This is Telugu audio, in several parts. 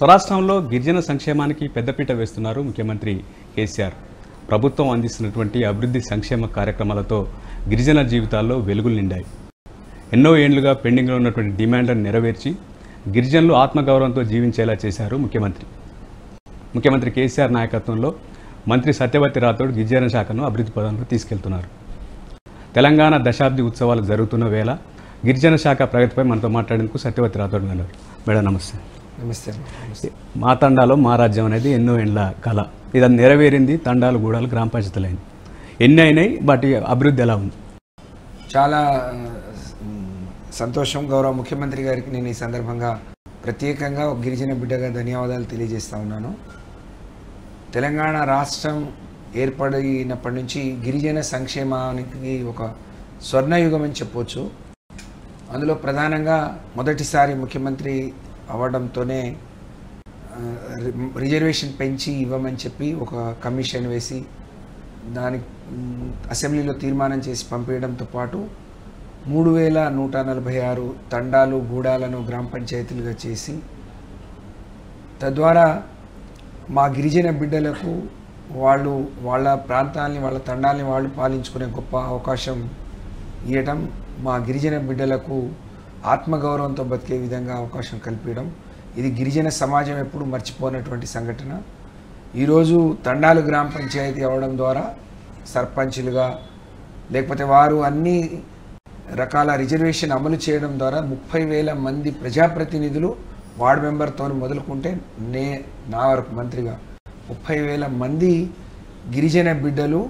స్వరాష్ట్రంలో గిరిజన సంక్షేమానికి పెద్దపీట వేస్తున్నారు ముఖ్యమంత్రి కేసీఆర్. ప్రభుత్వం అందిస్తున్నటువంటి అభివృద్ధి సంక్షేమ కార్యక్రమాలతో గిరిజన జీవితాల్లో వెలుగులు నిండాయి. ఎన్నో ఏండ్లుగా పెండింగ్లో ఉన్నటువంటి డిమాండ్లను నెరవేర్చి గిరిజనులు ఆత్మగౌరవంతో జీవించేలా చేశారు ముఖ్యమంత్రి. ముఖ్యమంత్రి కేసీఆర్ నాయకత్వంలో మంత్రి సత్యవతి రాథోడ్ గిరిజన శాఖను అభివృద్ధి పదంలో తీసుకెళ్తున్నారు. తెలంగాణ దశాబ్ది ఉత్సవాలు జరుగుతున్న వేళ గిరిజన శాఖ ప్రగతిపై మనతో మాట్లాడేందుకు సత్యవతి రాథోడ్ గారు మేడం నమస్తే. నమస్తే మా తండాలో మా రాజ్యం అనేది ఎన్నో ఏండ్ల కళ. ఇది నెరవేరింది తండాలు గూడాలు గ్రామ పంచాయతీలైంది. ఎన్ని అయినాయి వాటి అభివృద్ధి ఎలా ఉంది? చాలా సంతోషం గౌరవ ముఖ్యమంత్రి గారికి నేను ఈ సందర్భంగా ప్రత్యేకంగా ఒక గిరిజన బిడ్డగా ధన్యవాదాలు తెలియజేస్తా ఉన్నాను. తెలంగాణ రాష్ట్రం ఏర్పడినప్పటి నుంచి గిరిజన సంక్షేమానికి ఒక స్వర్ణయుగం అని చెప్పొచ్చు. అందులో ప్రధానంగా మొదటిసారి ముఖ్యమంత్రి అవడంతోనే రి- రిజర్వేషన్ పెంచి ఇవ్వమని చెప్పి ఒక కమిషన్ వేసి దానికి అసెంబ్లీలో తీర్మానం చేసి పంపించడంతో పాటు మూడు వేల నూట నలభై ఆరు తండాలు గూడాలను గ్రామ పంచాయతీలుగా చేసి తద్వారా మా గిరిజన బిడ్డలకు వాళ్ళు వాళ్ళ ప్రాంతాలని వాళ్ళ తండాల్ని వాళ్ళు పాలించుకునే గొప్ప అవకాశం ఇవ్వటం మా గిరిజన బిడ్డలకు ఆత్మగౌరవంతో బతికే విధంగా అవకాశం కల్పించడం ఇది గిరిజన సమాజం ఎప్పుడు మర్చిపోనటువంటి సంఘటన. ఈరోజు తండాలు గ్రామ పంచాయతీ అవ్వడం ద్వారా సర్పంచులుగా లేకపోతే వారు అన్ని రకాల రిజర్వేషన్ అమలు చేయడం ద్వారా ముప్పై వేల మంది ప్రజాప్రతినిధులు వార్డు మెంబర్తో మొదలుకుంటే నే నా వరకు మంత్రిగా ముప్పై వేల మంది గిరిజన బిడ్డలు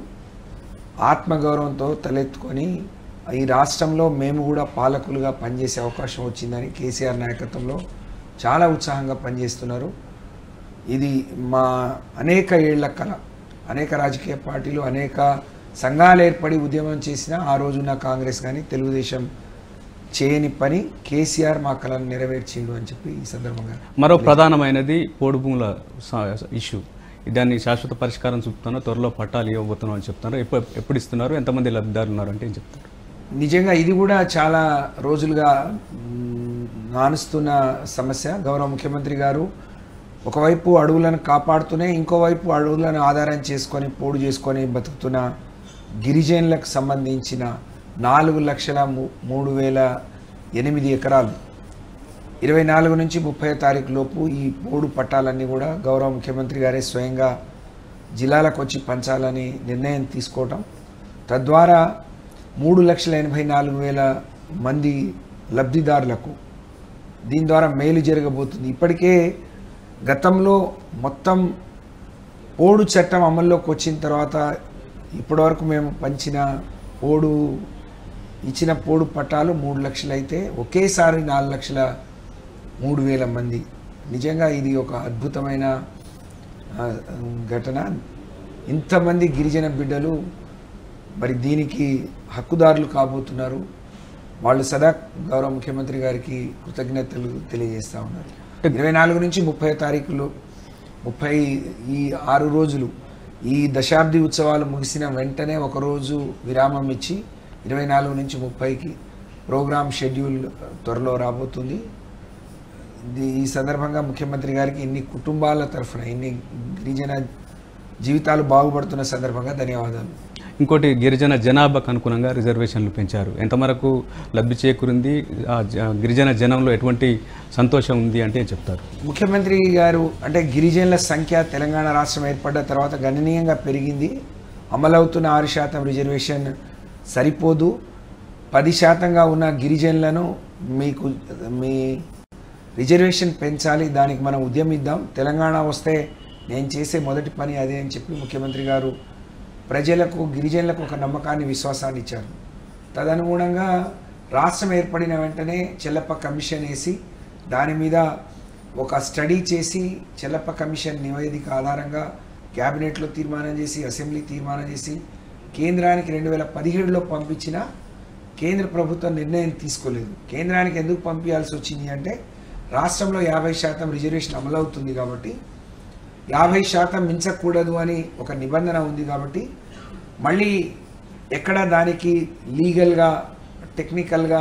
ఆత్మగౌరవంతో తలెత్తుకొని ఈ రాష్ట్రంలో మేము కూడా పాలకులుగా పనిచేసే అవకాశం వచ్చిందని కేసీఆర్ నాయకత్వంలో చాలా ఉత్సాహంగా పనిచేస్తున్నారు. ఇది మా అనేక ఏళ్ళ కళ అనేక రాజకీయ పార్టీలు అనేక సంఘాలు ఏర్పడి ఉద్యమం చేసిన ఆ రోజున కాంగ్రెస్ కానీ తెలుగుదేశం చేయని పని కేసీఆర్ మా కళను నెరవేర్చిండు అని చెప్పి ఈ సందర్భంగా మరో ప్రధానమైనది పోడు భూముల ఇష్యూ. దాన్ని శాశ్వత పరిష్కారం చూపుతాను త్వరలో పట్టాలు ఇవ్వబోతున్నాం అని చెప్తున్నారు. ఎప్పుడు ఎప్పుడు ఇస్తున్నారు? ఎంతమంది లబ్ధిదారులు ఉన్నారు అంటే ఏం చెప్తారు? నిజంగా ఇది కూడా చాలా రోజులుగా నానుస్తున్న సమస్య. గౌరవ ముఖ్యమంత్రి గారు ఒకవైపు అడవులను కాపాడుతూనే ఇంకోవైపు అడవులను ఆధారం చేసుకొని పోడు చేసుకొని బతుకుతున్న గిరిజనులకు సంబంధించిన నాలుగు లక్షల మూడు వేల ఎనిమిది ఎకరాలు. ఇరవై నాలుగు నుంచి ముప్పై తారీఖు లోపు ఈ పోడు పట్టాలన్నీ కూడా గౌరవ ముఖ్యమంత్రి గారే స్వయంగా జిల్లాలకు వచ్చి పంచాలని నిర్ణయం తీసుకోవటం. తద్వారా మూడు లక్షల ఎనభై నాలుగు వేల మంది లబ్ధిదారులకు దీని ద్వారా మేలు జరగబోతుంది. ఇప్పటికే గతంలో మొత్తం పోడు చట్టం అమల్లోకి వచ్చిన తర్వాత ఇప్పటివరకు మేము పంచిన పోడు ఇచ్చిన పోడు పట్టాలు మూడు లక్షలు అయితే ఒకేసారి నాలుగు లక్షల మూడు వేల మంది. నిజంగా ఇది ఒక అద్భుతమైన ఘటన. ఇంతమంది గిరిజన బిడ్డలు మరి దీనికి హక్కుదారులు కాబోతున్నారు. వాళ్ళు సదా గౌరవ ముఖ్యమంత్రి గారికి కృతజ్ఞతలు తెలియజేస్తా ఉన్నారు. ఇరవై నాలుగు నుంచి ముప్పై తారీఖులో ముప్పై ఈ ఆరు రోజులు ఈ దశాబ్ది ఉత్సవాలు ముగిసిన వెంటనే ఒకరోజు విరామం ఇచ్చి ఇరవై నాలుగు నుంచి ముప్పైకి ప్రోగ్రామ్ షెడ్యూల్ త్వరలో రాబోతుంది. ఈ సందర్భంగా ముఖ్యమంత్రి గారికి ఇన్ని కుటుంబాల తరఫున ఇన్ని గిరిజన జీవితాలు బాగుపడుతున్న సందర్భంగా ధన్యవాదాలు. ఇంకోటి గిరిజన జనాభాకు అనుగుణంగా రిజర్వేషన్లు పెంచారు. ఎంతవరకు లబ్ధి చేకూరింది ఆ గిరిజన జనంలో ఎటువంటి సంతోషం ఉంది అంటే చెప్తారు. ముఖ్యమంత్రి గారు అంటే గిరిజనుల సంఖ్య తెలంగాణ రాష్ట్రం ఏర్పడ్డ తర్వాత గణనీయంగా పెరిగింది. అమలవుతున్న ఆరు శాతం రిజర్వేషన్ సరిపోదు. పది శాతంగా ఉన్న గిరిజనులను మీకు మీ రిజర్వేషన్ పెంచాలి దానికి మనం ఉద్యమిద్దాం. తెలంగాణ వస్తే నేను చేసే మొదటి పని అదే అని చెప్పి ముఖ్యమంత్రి గారు ప్రజలకు గిరిజనులకు ఒక నమ్మకాన్ని విశ్వాసాన్ని ఇచ్చారు. తదనుగుణంగా రాష్ట్రం ఏర్పడిన వెంటనే చెల్లప్ప కమిషన్ వేసి దాని మీద ఒక స్టడీ చేసి చెల్లప్ప కమిషన్ నివేదిక ఆధారంగా క్యాబినెట్లో తీర్మానం చేసి అసెంబ్లీ తీర్మానం చేసి కేంద్రానికి రెండు వేల పదిహేడులో పంపించిన కేంద్ర ప్రభుత్వం నిర్ణయం తీసుకోలేదు. కేంద్రానికి ఎందుకు పంపించాల్సి వచ్చింది అంటే రాష్ట్రంలో యాభై శాతం రిజర్వేషన్ అమలవుతుంది కాబట్టి యాభై శాతం మించకూడదు అని ఒక నిబంధన ఉంది కాబట్టి మళ్ళీ ఎక్కడ దానికి లీగల్గా టెక్నికల్గా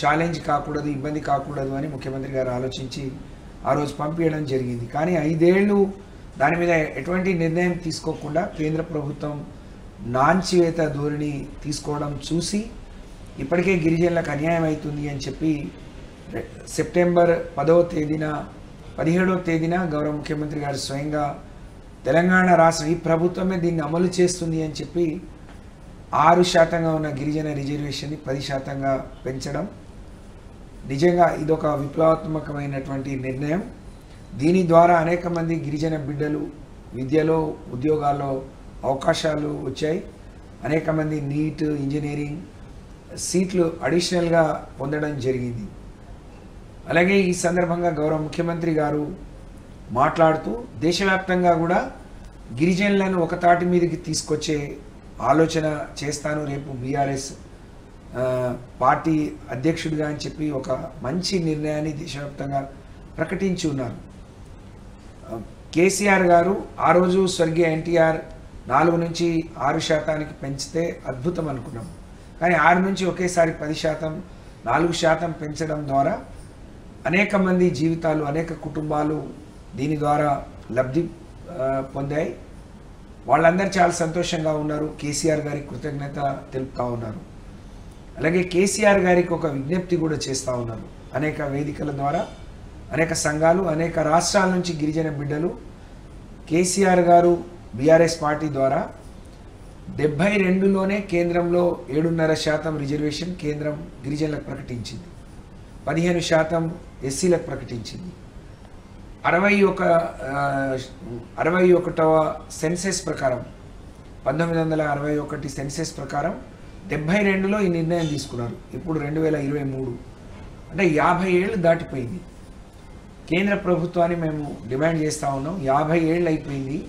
ఛాలెంజ్ కాకూడదు ఇబ్బంది కాకూడదు అని ముఖ్యమంత్రి గారు ఆలోచించి ఆ రోజు పంపించడం జరిగింది. కానీ ఐదేళ్ళు దాని మీద ఎటువంటి నిర్ణయం తీసుకోకుండా కేంద్ర ప్రభుత్వం నాంచివేత ధోరణి తీసుకోవడం చూసి ఇప్పటికే గిరిజనులకు అన్యాయం అవుతుంది అని చెప్పి సెప్టెంబర్ పదవ తేదీన పదిహేడవ తేదీన గౌరవ ముఖ్యమంత్రి గారు స్వయంగా తెలంగాణ రాష్ట్రం ఈ ప్రభుత్వమే దీన్ని అమలు చేస్తుంది అని చెప్పి ఆరు శాతంగా ఉన్న గిరిజన రిజర్వేషన్ని పది శాతంగా పెంచడం నిజంగా ఇదొక విప్లవాత్మకమైనటువంటి నిర్ణయం. దీని ద్వారా అనేక మంది గిరిజన బిడ్డలు విద్యలో ఉద్యోగాల్లో అవకాశాలు వచ్చాయి. అనేక మంది నీట్ ఇంజనీరింగ్ సీట్లు అడిషనల్గా పొందడం జరిగింది. అలాగే ఈ సందర్భంగా గౌరవ ముఖ్యమంత్రి గారు మాట్లాడుతూ దేశవ్యాప్తంగా కూడా గిరిజనులను ఒక తాటి మీదకి తీసుకొచ్చే ఆలోచన చేస్తాను. రేపు బీఆర్ఎస్ పార్టీ అధ్యక్షుడిగా అని చెప్పి ఒక మంచి నిర్ణయాన్ని దేశవ్యాప్తంగా ప్రకటించి ఉన్నారు. కేసీఆర్ గారు ఆ రోజు స్వర్గీయ ఎన్టీఆర్ నాలుగు నుంచి ఆరు శాతానికి పెంచితే అద్భుతం అనుకున్నాం. కానీ ఆరు నుంచి ఒకేసారి పది శాతం నాలుగు శాతం పెంచడం ద్వారా అనేక మంది జీవితాలు అనేక కుటుంబాలు దీని ద్వారా లబ్ధి పొందాయి. వాళ్ళందరూ చాలా సంతోషంగా ఉన్నారు. కేసీఆర్ గారికి కృతజ్ఞత తెలుపుతూ ఉన్నారు. అలాగే కేసీఆర్ గారికి ఒక విజ్ఞప్తి కూడా చేస్తూ ఉన్నారు. అనేక వేదికల ద్వారా అనేక సంఘాలు అనేక రాష్ట్రాల నుంచి గిరిజన బిడ్డలు కేసీఆర్ గారు బీఆర్ఎస్ పార్టీ ద్వారా డెబ్బై రెండులోనే కేంద్రంలో ఏడున్నర శాతం రిజర్వేషన్ కేంద్రం గిరిజనులకు ప్రకటించింది. పదిహేను శాతం ఎస్సీలకు ప్రకటించింది. అరవై ఒక అరవై ఒకటవ సెన్సెస్ ప్రకారం పంతొమ్మిది వందల అరవై ఒకటి సెన్సెస్ ప్రకారం డెబ్బై రెండులో ఈ నిర్ణయం తీసుకున్నారు. ఇప్పుడు రెండు వేల ఇరవై మూడు. అంటే యాభై ఏళ్ళు దాటిపోయింది. కేంద్ర ప్రభుత్వాన్ని మేము డిమాండ్ చేస్తూ ఉన్నాం. యాభై ఏళ్ళు అయిపోయింది.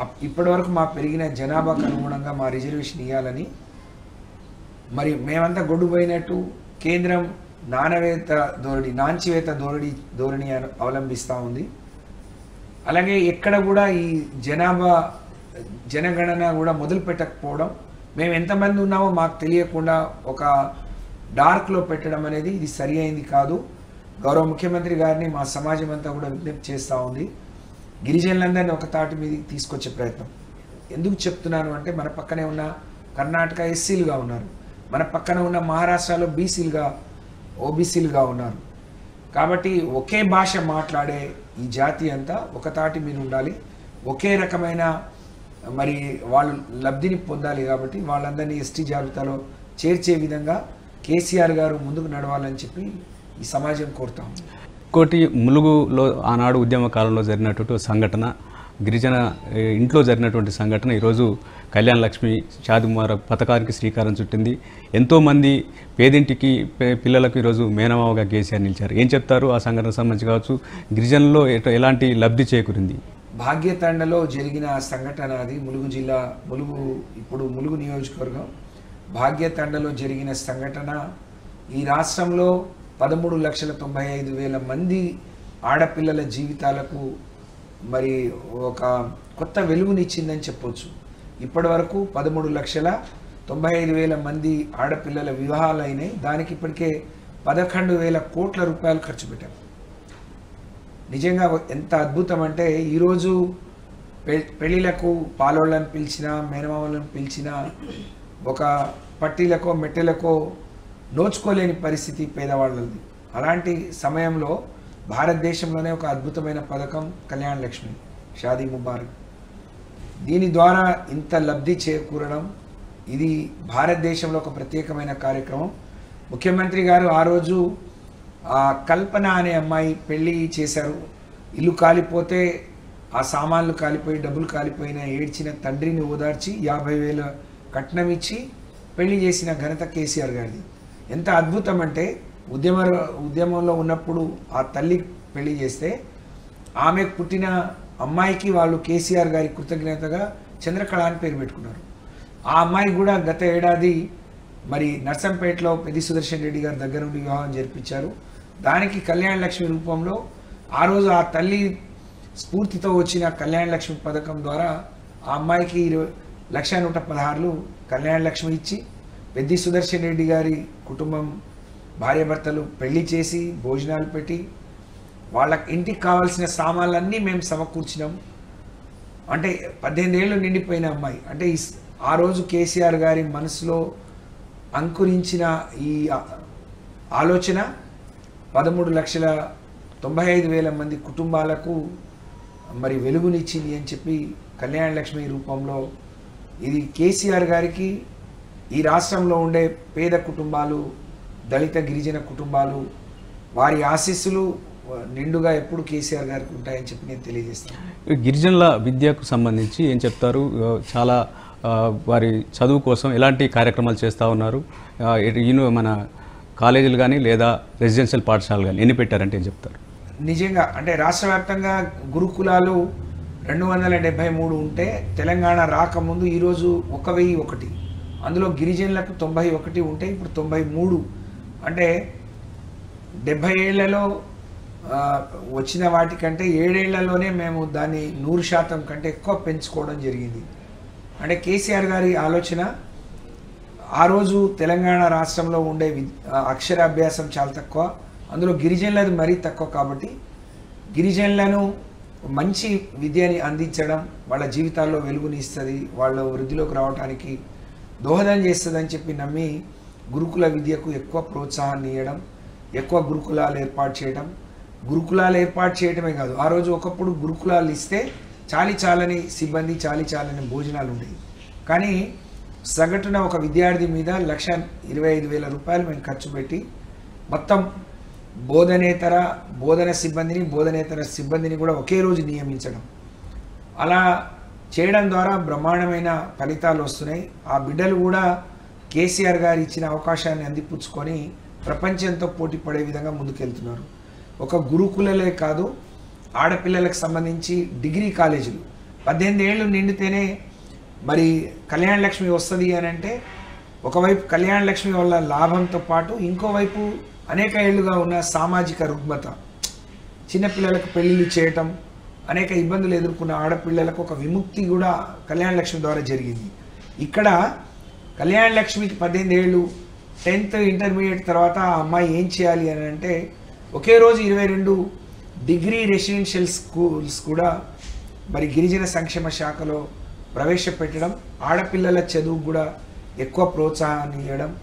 అప్- ఇప్పటివరకు మా పెరిగిన జనాభాకు అనుగుణంగా మా రిజర్వేషన్ ఇవ్వాలని మరి మేమంతా గొడ్డుపోయినట్టు కేంద్రం నానవేత ధోరణి నాంచివేత ధోరణి ధోరణి అవలంబిస్తూ ఉంది. అలాగే ఎక్కడ కూడా ఈ జనాభా జనగణన కూడా మొదలు పెట్టకపోవడం మేము ఎంతమంది ఉన్నామో మాకు తెలియకుండా ఒక డార్క్లో పెట్టడం అనేది ఇది సరి అయింది కాదు. గౌరవ ముఖ్యమంత్రి గారిని మా సమాజం అంతా కూడా విజ్ఞప్తి చేస్తూ ఉంది. గిరిజనులందరినీ ఒక తాటి మీద తీసుకొచ్చే ప్రయత్నం. ఎందుకు చెప్తున్నాను అంటే మన పక్కనే ఉన్న కర్ణాటక ఎస్సీలుగా ఉన్నారు. మన పక్కన ఉన్న మహారాష్ట్రలో బీసీలుగా ఓబీసీలుగా ఉన్నారు. కాబట్టి ఒకే భాష మాట్లాడే ఈ జాతి అంతా ఒక తాటి మీద ఉండాలి. ఒకే రకమైన మరి వాళ్ళు లబ్ధిని పొందాలి కాబట్టి వాళ్ళందరినీ ఎస్టీ జాబితాలో చేర్చే విధంగా కేసీఆర్ గారు ముందుకు నడవాలని చెప్పి ఈ సమాజం కోరుతాం ఇంకోటి ములుగులో ఆనాడు ఉద్యమ కాలంలో జరిగినటువంటి సంఘటన గిరిజన ఇంట్లో జరిగినటువంటి సంఘటన. ఈరోజు కళ్యాణ లక్ష్మి షాదిమార పథకానికి శ్రీకారం చుట్టింది. ఎంతోమంది పేదింటికి పిల్లలకు ఈరోజు మేనమావగా కేసీఆర్ నిలిచారు. ఏం చెప్తారు? ఆ సంఘటన సంబంధించి కావచ్చు. గిరిజనుల్లో ఎలాంటి లబ్ధి చేకూరింది? భాగ్యతండలో జరిగిన సంఘటన అది ములుగు జిల్లా ములుగు ఇప్పుడు ములుగు నియోజకవర్గం. భాగ్యతండలో జరిగిన సంఘటన ఈ రాష్ట్రంలో పదమూడు లక్షల తొంభై ఐదు వేల మంది ఆడపిల్లల జీవితాలకు మరి ఒక కొత్త వెలుగునిచ్చిందని చెప్పొచ్చు. ఇప్పటి వరకు పదమూడు లక్షల తొంభై ఐదు వేల మంది ఆడపిల్లల వివాహాలు అయినాయి దానికి ఇప్పటికే పదకొండు వేల కోట్ల రూపాయలు ఖర్చు పెట్టాం. నిజంగా ఎంత అద్భుతం అంటే ఈరోజు పె పెళ్ళిళ్ళకు పాలోళ్ళని పిలిచిన మేనమామలను పిలిచిన ఒక పట్టీలకో మెట్టెలకో నోచుకోలేని పరిస్థితి పేదవాళ్ళది. అలాంటి సమయంలో భారతదేశంలోనే ఒక అద్భుతమైన పథకం కళ్యాణ లక్ష్మి షాదీ ముబారక్. దీని ద్వారా ఇంత లబ్ధి చేకూరడం ఇది భారతదేశంలో ఒక ప్రత్యేకమైన కార్యక్రమం. ముఖ్యమంత్రి గారు ఆ రోజు ఆ కల్పన అనే అమ్మాయి పెళ్ళి చేశారు. ఇల్లు కాలిపోతే ఆ సామాన్లు కాలిపోయి డబ్బులు కాలిపోయిన ఏడ్చిన తండ్రిని ఓదార్చి యాభై వేల కట్నం ఇచ్చి పెళ్ళి చేసిన ఘనత కేసీఆర్ గారిది. ఎంత అద్భుతం అంటే ఉద్యమ ఉద్యమంలో ఉన్నప్పుడు ఆ తల్లి పెళ్ళి చేస్తే ఆమె పుట్టిన అమ్మాయికి వాళ్ళు కేసీఆర్ గారి కృతజ్ఞతగా చంద్రకళ అని పేరు పెట్టుకున్నారు. ఆ అమ్మాయి కూడా గత ఏడాది మరి నర్సంపేటలో పెద్ది సుదర్శన్ రెడ్డి గారి దగ్గర నుండి వివాహం జరిపించారు. దానికి కళ్యాణ లక్ష్మి రూపంలో ఆ రోజు ఆ తల్లి స్ఫూర్తితో వచ్చిన కళ్యాణ లక్ష్మి పథకం ద్వారా ఆ అమ్మాయికి ఇరవై లక్ష నూట పదహారులు కళ్యాణ లక్ష్మి ఇచ్చి పెద్ది సుదర్శన్ రెడ్డి గారి కుటుంబం భార్యాభర్తలు పెళ్ళి చేసి భోజనాలు పెట్టి వాళ్ళకి ఇంటికి కావాల్సిన సామాన్లన్నీ మేము సమకూర్చినాం. అంటే పద్దెనిమిది ఏళ్ళు నిండిపోయిన అమ్మాయి. అంటే ఈ ఆ రోజు కేసీఆర్ గారి మనసులో అంకురించిన ఈ ఆలోచన పదమూడు లక్షల తొంభై ఐదు వేల మంది కుటుంబాలకు మరి వెలుగునిచ్చింది అని చెప్పి కళ్యాణ లక్ష్మి రూపంలో ఇది కేసీఆర్ గారికి ఈ రాష్ట్రంలో ఉండే పేద కుటుంబాలు దళిత గిరిజన కుటుంబాలు వారి ఆశీస్సులు నిండుగా ఎప్పుడు కేసీఆర్ గారికి ఉంటాయని చెప్పి నేను తెలియజేస్తాను. గిరిజనుల విద్యకు సంబంధించి ఏం చెప్తారు? చాలా వారి చదువు కోసం ఎలాంటి కార్యక్రమాలు చేస్తూ ఉన్నారు? మన కాలేజీలు కానీ లేదా రెసిడెన్షియల్ పాఠశాలలు కానీ ఎన్ని పెట్టారంటే ఏం చెప్తారు? నిజంగా అంటే రాష్ట్ర వ్యాప్తంగా గురుకులాలు రెండు వందల డెబ్బై మూడు ఉంటే తెలంగాణ రాకముందు ఈరోజు ఒక వెయ్యి ఒకటి. అందులో గిరిజనులకు తొంభై ఒకటి ఉంటే ఇప్పుడు తొంభై మూడు. అంటే డెబ్భై ఏళ్ళలో వచ్చిన వాటికంటే ఏడేళ్ళలోనే మేము దాన్ని నూరు శాతం కంటే ఎక్కువ పెంచుకోవడం జరిగింది. అంటే కేసీఆర్ గారి ఆలోచన ఆ రోజు తెలంగాణ రాష్ట్రంలో ఉండే అక్షరాభ్యాసం చాలా తక్కువ అందులో గిరిజనులది మరీ తక్కువ కాబట్టి గిరిజనులను మంచి విద్యని అందించడం వాళ్ళ జీవితాల్లో వెలుగుని ఇస్తుంది వాళ్ళ వృద్ధిలోకి రావడానికి దోహదం చేస్తుందని చెప్పి నమ్మి గురుకుల విద్యకు ఎక్కువ ప్రోత్సాహాన్ని ఇవ్వడం ఎక్కువ గురుకులాలు ఏర్పాటు చేయడం గురుకులాలు ఏర్పాటు చేయడమే కాదు. ఆ రోజు ఒకప్పుడు గురుకులాలు ఇస్తే చాలి చాలని సిబ్బంది చాలి చాలని భోజనాలు ఉండేవి. కానీ సగటున ఒక విద్యార్థి మీద లక్ష ఇరవై ఐదు వేల రూపాయలు మేము ఖర్చు పెట్టి మొత్తం బోధనేతర బోధన సిబ్బందిని బోధనేతర సిబ్బందిని కూడా ఒకే రోజు నియమించడం. అలా చేయడం ద్వారా బ్రహ్మాండమైన ఫలితాలు వస్తున్నాయి. ఆ బిడ్డలు కూడా కేసీఆర్ గారు ఇచ్చిన అవకాశాన్ని అందిపుచ్చుకొని ప్రపంచంతో పోటీ పడే విధంగా ముందుకెళ్తున్నారు. ఒక గురుకులలే కాదు ఆడపిల్లలకు సంబంధించి డిగ్రీ కాలేజీలు. పద్దెనిమిది ఏళ్ళు నిండితేనే మరి కళ్యాణ లక్ష్మి వస్తుంది అని అంటే ఒకవైపు కళ్యాణ లక్ష్మి వల్ల లాభంతో పాటు ఇంకోవైపు అనేక ఏళ్ళుగా ఉన్న సామాజిక రుగ్మత. చిన్నపిల్లలకు పెళ్ళిళ్ళు చేయటం అనేక ఇబ్బందులు ఎదుర్కొన్న ఆడపిల్లలకు ఒక విముక్తి కూడా కళ్యాణ లక్ష్మి ద్వారా జరిగింది. ఇక్కడ కళ్యాణ లక్ష్మికి పద్దెనిమిది ఏళ్ళు టెన్త్ ఇంటర్మీడియట్ తర్వాత ఆ అమ్మాయి ఏం చేయాలి అని అంటే ఒకే రోజు ఇరవై రెండు డిగ్రీ రెసిడెన్షియల్ స్కూల్స్ కూడా మరి గిరిజన సంక్షేమ శాఖలో ప్రవేశపెట్టడం ఆడపిల్లల చదువు కూడా ఎక్కువ ప్రోత్సాహాన్ని ఇవ్వడం.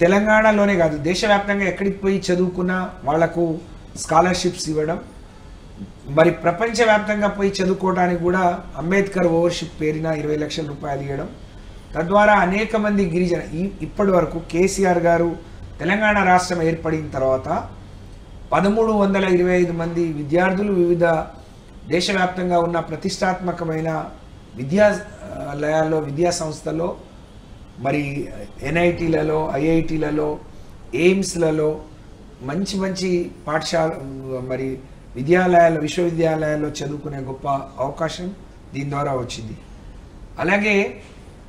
తెలంగాణలోనే కాదు దేశవ్యాప్తంగా ఎక్కడికి పోయి చదువుకున్నా వాళ్ళకు స్కాలర్షిప్స్ ఇవ్వడం. మరి ప్రపంచవ్యాప్తంగా పోయి చదువుకోవడానికి కూడా అంబేద్కర్ ఓవర్షిప్ పేరిన ఇరవై లక్షల రూపాయలు ఇవ్వడం. తద్వారా అనేక మంది గిరిజన ఇప్పటి వరకు కేసీఆర్ గారు తెలంగాణ రాష్ట్రం ఏర్పడిన తర్వాత పదమూడు వందల ఇరవై ఐదు మంది విద్యార్థులు వివిధ దేశవ్యాప్తంగా ఉన్న ప్రతిష్టాత్మకమైన విద్యాలయాల్లో విద్యా సంస్థల్లో మరి ఎన్ఐటీలలో ఐఐటీలలో ఎయిమ్స్లలో మంచి మంచి పాఠశాల మరి విద్యాలయాల విశ్వవిద్యాలయాల్లో చదువుకునే గొప్ప అవకాశం దీని ద్వారా వచ్చింది. అలాగే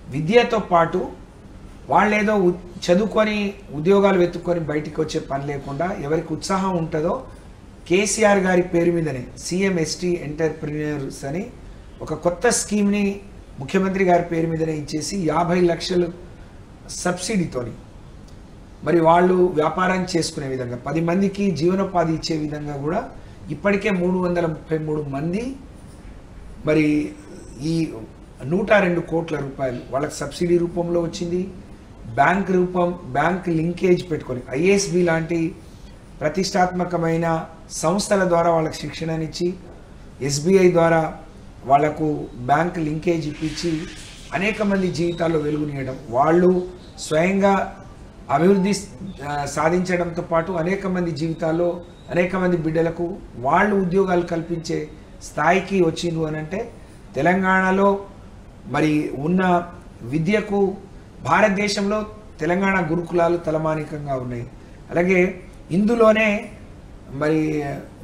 విద్యతో పాటు వాళ్ళేదో ఉ- చదువుకొని ఉద్యోగాలు వెతుక్కొని బయటికి వచ్చే పని లేకుండా ఎవరికి ఉత్సాహం ఉంటుందో కేసీఆర్ గారి పేరు మీదనే సీఎం ఎస్టీ ఎంటర్ప్రినర్స్ అని ఒక కొత్త స్కీమ్ని ముఖ్యమంత్రి గారి పేరు మీదనే ఇచ్చేసి యాభై లక్షలు సబ్సిడీతోని. మరి వాళ్ళు వ్యాపారం చేసుకునే విధంగా పది మందికి జీవనోపాధి ఇచ్చే విధంగా కూడా ఇప్పటికే మూడు వందల ముప్పై మూడు మంది మరి ఈ నూట రెండు కోట్ల రూపాయలు వాళ్ళకి సబ్సిడీ రూపంలో వచ్చింది. బ్యాంక్ రూపం బ్యాంక్ లింకేజ్ పెట్టుకొని ఐఎస్బి లాంటి ప్రతిష్టాత్మకమైన సంస్థల ద్వారా వాళ్ళకి శిక్షణనిచ్చి ఎస్బీఐ ద్వారా వాళ్ళకు బ్యాంక్ లింకేజ్ ఇప్పించి అనేక మంది జీవితాల్లో వెలుగునియడం వాళ్ళు స్వయంగా అభివృద్ధి సాధించడంతో పాటు అనేక మంది జీవితాల్లో అనేక మంది బిడ్డలకు వాళ్ళు ఉద్యోగాలు కల్పించే స్థాయికి వచ్చిండు అని అంటే తెలంగాణలో మరి ఉన్న విద్యకు భారతదేశంలో తెలంగాణ గురుకులాలు తలమానికంగా ఉన్నాయి. అలాగే ఇందులోనే మరి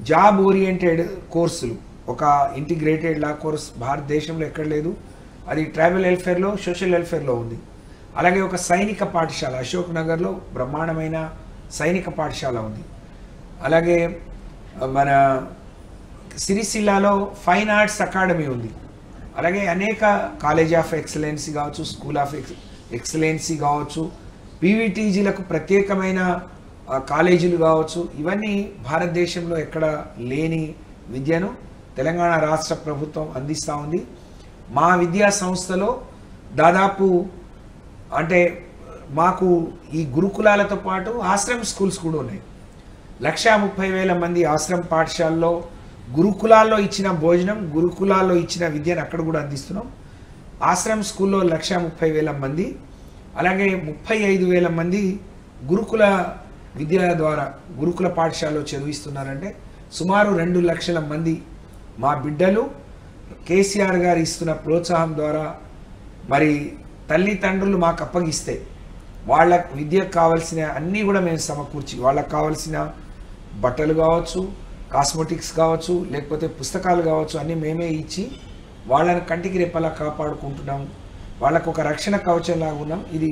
జాబ్ ఓరియంటెడ్ కోర్సులు ఒక ఇంటిగ్రేటెడ్ లా కోర్స్ భారతదేశంలో ఎక్కడ లేదు. అది ట్రైబల్ వెల్ఫేర్లో సోషల్ వెల్ఫేర్లో ఉంది. అలాగే ఒక సైనిక పాఠశాల అశోక్ నగర్లో బ్రహ్మాండమైన సైనిక పాఠశాల ఉంది. అలాగే మన సిరిసిల్లాలో ఫైన్ ఆర్ట్స్ అకాడమీ ఉంది. అలాగే అనేక కాలేజ్ ఆఫ్ ఎక్సలెన్స్ కావచ్చు స్కూల్ ఆఫ్ ఎక్స్ ఎక్సలెన్సీ కావచ్చు పీవీటీజీలకు ప్రత్యేకమైన కాలేజీలు కావచ్చు ఇవన్నీ భారతదేశంలో ఎక్కడ లేని విద్యను తెలంగాణ రాష్ట్ర ప్రభుత్వం అందిస్తూ ఉంది. మా విద్యా సంస్థలో దాదాపు అంటే మాకు ఈ గురుకులాలతో పాటు ఆశ్రమ్ స్కూల్స్ కూడా ఉన్నాయి. లక్షా ముప్పై వేల మంది ఆశ్రమ పాఠశాలలో గురుకులాల్లో ఇచ్చిన భోజనం గురుకులాల్లో ఇచ్చిన విద్యను అక్కడ కూడా అందిస్తున్నాం. ఆశ్రమ్ స్కూల్లో లక్ష ముప్పై వేల మంది అలాగే ముప్పై ఐదు వేల మంది గురుకుల విద్య ద్వారా గురుకుల పాఠశాలలో చదివిస్తున్నారంటే సుమారు రెండు లక్షల మంది మా బిడ్డలు కేసీఆర్ గారు ఇస్తున్న ప్రోత్సాహం ద్వారా మరి తల్లిదండ్రులు మాకు అప్పగిస్తే వాళ్ళ విద్యకు కావాల్సిన అన్నీ కూడా మేము సమకూర్చి వాళ్ళకి కావాల్సిన బట్టలు కావచ్చు కాస్మెటిక్స్ కావచ్చు లేకపోతే పుస్తకాలు కావచ్చు అన్నీ మేమే ఇచ్చి వాళ్ళని కంటికి రెప్పలా కాపాడుకుంటున్నాం. వాళ్ళకు ఒక రక్షణ కవచంలాగా ఉన్నాం. ఇది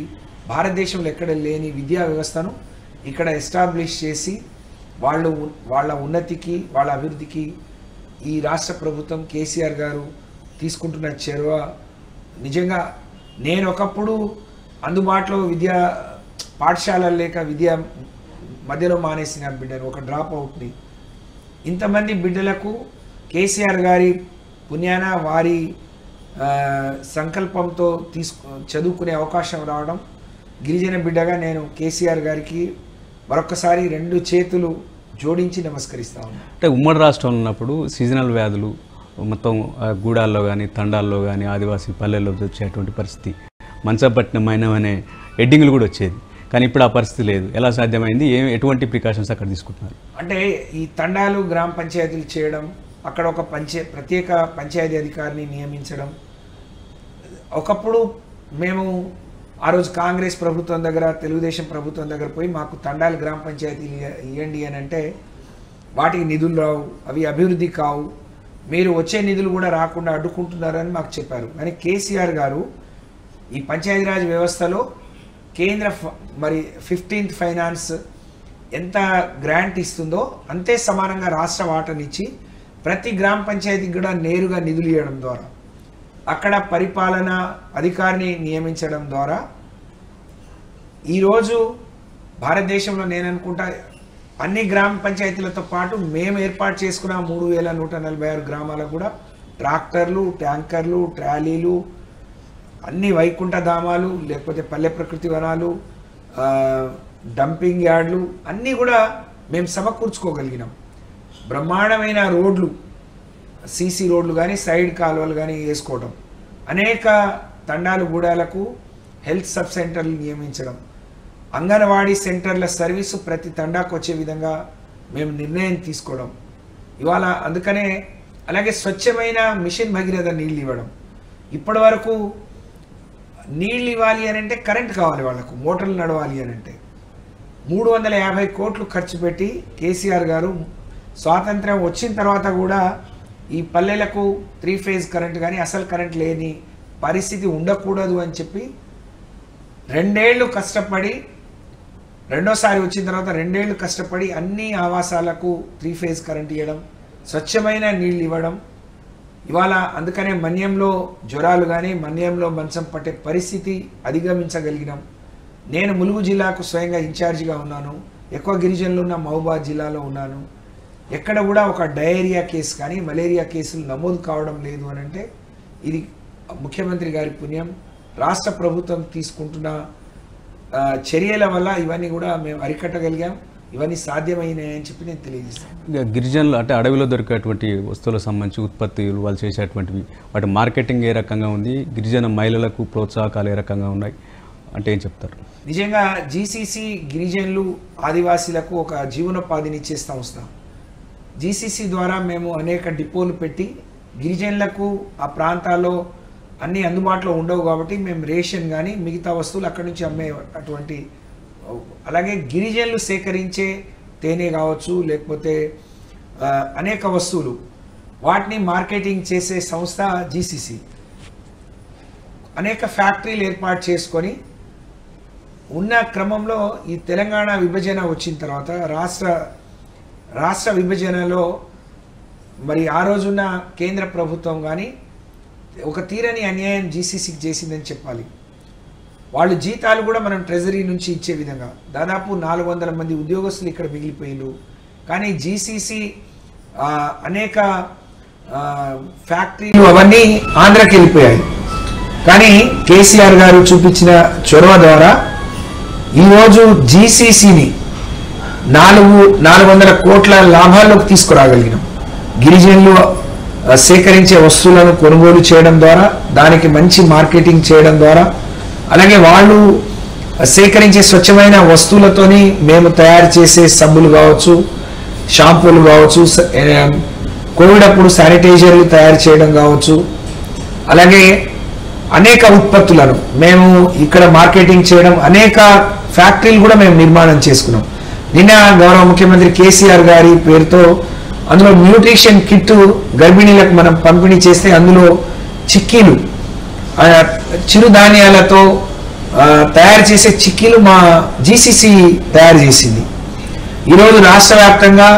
భారతదేశంలో ఎక్కడ లేని విద్యా వ్యవస్థను ఇక్కడ ఎస్టాబ్లిష్ చేసి వాళ్ళు వాళ్ళ ఉన్నతికి వాళ్ళ అభివృద్ధికి ఈ రాష్ట్ర ప్రభుత్వం కేసీఆర్ గారు తీసుకుంటున్న చొరవ నిజంగా నేను ఒకప్పుడు అందుబాటులో విద్యా పాఠశాలలు లేక విద్య మధ్యలో మానేసిన బిడ్డను ఒక డ్రాప్ అవుట్ని. ఇంతమంది బిడ్డలకు కేసీఆర్ గారి పుణ్యాన వారి సంకల్పంతో తీసుకు చదువుకునే అవకాశం రావడం. గిరిజన బిడ్డగా నేను కేసీఆర్ గారికి మరొకసారి రెండు చేతులు జోడించి నమస్కరిస్తా ఉన్నాను అంటే ఉమ్మడి రాష్ట్రంలో ఉన్నప్పుడు సీజనల్ వ్యాధులు మొత్తం గూడాల్లో కానీ తండాల్లో కానీ ఆదివాసీ పల్లెల్లో వచ్చేటువంటి పరిస్థితి. మంచపట్నం అనే హెడ్డింగ్లు కూడా వచ్చేది. కానీ ఇప్పుడు ఆ పరిస్థితి లేదు. ఎలా సాధ్యమైంది? ఏం ఎటువంటి ప్రికాషన్స్ అక్కడ తీసుకుంటున్నారు? అంటే ఈ తండాలు గ్రామ పంచాయతీలు చేయడం అక్కడ ఒక పంచే ప్రత్యేక పంచాయతీ అధికారిని నియమించడం. ఒకప్పుడు మేము ఆ రోజు కాంగ్రెస్ ప్రభుత్వం దగ్గర తెలుగుదేశం ప్రభుత్వం దగ్గర పోయి మాకు తండాలు గ్రామ పంచాయతీలు ఇవ్వండి అని అంటే వాటికి నిధులు రావు అవి అభివృద్ధి కావు. మీరు వచ్చే నిధులు కూడా రాకుండా అడ్డుకుంటున్నారని మాకు చెప్పారు. కానీ కేసీఆర్ గారు ఈ పంచాయతీరాజ్ వ్యవస్థలో కేంద్ర మరి ఫిఫ్టీన్త్ ఫైనాన్స్ ఎంత గ్రాంట్ ఇస్తుందో అంతే సమానంగా రాష్ట్ర వాటనిచ్చి ప్రతి గ్రామ పంచాయతీకి కూడా నేరుగా నిధులు ఇవ్వడం ద్వారా అక్కడ పరిపాలన అధికారిని నియమించడం ద్వారా ఈరోజు భారతదేశంలో నేను అనుకుంటా అన్ని గ్రామ పంచాయతీలతో పాటు మేము ఏర్పాటు చేసుకున్న మూడు వేల నూట నలభై ఆరు గ్రామాలకు కూడా ట్రాక్టర్లు ట్యాంకర్లు ట్రాలీలు అన్ని వైకుంఠ ధామాలు లేకపోతే పల్లె ప్రకృతి వనాలు డంపింగ్ యార్డ్లు అన్నీ కూడా మేము సమకూర్చుకోగలిగినాం. బ్రహ్మాండమైన రోడ్లు సీసీ రోడ్లు కానీ సైడ్ కాలువలు కానీ వేసుకోవడం అనేక తండాలు గూడాలకు హెల్త్ సబ్ సెంటర్లు నియమించడం. అంగన్వాడీ సెంటర్ల సర్వీసు ప్రతి తండాకు వచ్చే విధంగా మేము నిర్ణయం తీసుకోవడం. ఇవాళ అందుకనే అలాగే స్వచ్ఛమైన మిషన్ భగీరథ నీళ్ళు ఇవ్వడం. ఇప్పటి వరకు నీళ్ళు ఇవ్వాలి అని అంటే కరెంట్ కావాలి వాళ్ళకు మోటార్లు నడవాలి అని అంటే. మూడు వందల యాభై కోట్లు ఖర్చు పెట్టి కేసీఆర్ గారు స్వాతంత్రం వచ్చిన తర్వాత కూడా ఈ పల్లెలకు త్రీ ఫేజ్ కరెంట్ కానీ అసలు కరెంట్ లేని పరిస్థితి ఉండకూడదు అని చెప్పి రెండేళ్ళు కష్టపడి రెండోసారి వచ్చిన తర్వాత రెండేళ్ళు కష్టపడి అన్ని ఆవాసాలకు త్రీ ఫేజ్ కరెంట్ ఇవ్వడం స్వచ్ఛమైన నీళ్ళు ఇవ్వడం. ఇవాళ అందుకనే మన్యంలో జ్వరాలు కానీ మన్యంలో మంచం పట్టే పరిస్థితి అధిగమించగలిగినాం. నేను ములుగు జిల్లాకు స్వయంగా ఇన్ఛార్జిగా ఉన్నాను. ఎక్కువ గిరిజనులు ఉన్న మహబూబాద్ జిల్లాలో ఉన్నాను. ఎక్కడ కూడా ఒక డయేరియా కేసు కానీ మలేరియా కేసులు నమోదు కావడం లేదు అని అంటే ఇది ముఖ్యమంత్రి గారి పుణ్యం. రాష్ట్ర ప్రభుత్వం తీసుకుంటున్న చర్యల వల్ల ఇవన్నీ కూడా మేము అరికట్టగలిగాం. ఇవన్నీ సాధ్యమైనాయి అని చెప్పి నేను తెలియజేస్తాను. గిరిజనులు అంటే అడవిలో దొరికేటువంటి వస్తువులకు సంబంధించి ఉత్పత్తులు వాళ్ళు చేసేటువంటివి వాటి మార్కెటింగ్ ఏ రకంగా ఉంది? గిరిజన మహిళలకు ప్రోత్సాహకాలు ఏ రకంగా ఉన్నాయి? అంటే ఏం చెప్తారు? నిజంగా జీసీసీ గిరిజనులు ఆదివాసీలకు ఒక జీవనోపాధిని ఇచ్చే సంస్థ. జీసీసీ ద్వారా మేము అనేక డిపోలు పెట్టి గిరిజనులకు ఆ ప్రాంతాల్లో అన్నీ అందుబాటులో ఉండవు కాబట్టి మేము రేషన్ కానీ మిగతా వస్తువులు అక్కడి నుంచి అమ్మే అటువంటి అలాగే గిరిజనులు సేకరించే తేనె కావచ్చు లేకపోతే అనేక వస్తువులు. వాటిని మార్కెటింగ్ చేసే సంస్థ జీసీసీ అనేక ఫ్యాక్టరీలు ఏర్పాటు చేసుకొని ఉన్న క్రమంలో ఈ తెలంగాణ విభజన వచ్చిన తర్వాత రాష్ట్ర రాష్ట్ర విభజనలో మరి ఆ రోజున్న కేంద్ర ప్రభుత్వం కానీ ఒక తీరని అన్యాయం జీసీసీకి చేసిందని చెప్పాలి. వాళ్ళు జీతాలు కూడా మనం ట్రెజరీ నుంచి ఇచ్చే విధంగా దాదాపు నాలుగు వందల మంది ఉద్యోగస్తులు ఇక్కడ మిగిలిపోయిలు కానీ జీసీసీ అనేక ఫ్యాక్టరీలు అవన్నీ ఆంధ్రాకి వెళ్ళిపోయాయి. కానీ కేసీఆర్ గారు చూపించిన చొరవ ద్వారా ఈరోజు జీసీసీని నాలుగు నాలుగు వందల కోట్ల లాభాల్లోకి తీసుకురాగలిగినాం గిరిజనులు సేకరించే వస్తువులను కొనుగోలు చేయడం ద్వారా దానికి మంచి మార్కెటింగ్ చేయడం ద్వారా అలాగే వాళ్ళు సేకరించే స్వచ్ఛమైన వస్తువులతోని మేము తయారు చేసే సబ్బులు కావచ్చు షాంపూలు కావచ్చు కోవిడ్ అప్పుడు శానిటైజర్లు తయారు చేయడం కావచ్చు అలాగే అనేక ఉత్పత్తులను మేము ఇక్కడ మార్కెటింగ్ చేయడం అనేక ఫ్యాక్టరీలు కూడా మేము నిర్మాణం చేసుకున్నాం. నిన్న గౌరవ ముఖ్యమంత్రి కేసీఆర్ గారి పేరుతో అందులో న్యూట్రిషన్ కిట్ గర్భిణీలకు మనం పంపిణీ చేస్తే అందులో చిక్కీలు చిరుధాన్యాలతో తయారు చేసే చిక్కీలు మా జీసీసీ తయారు చేసింది. ఈరోజు రాష్ట్ర వ్యాప్తంగా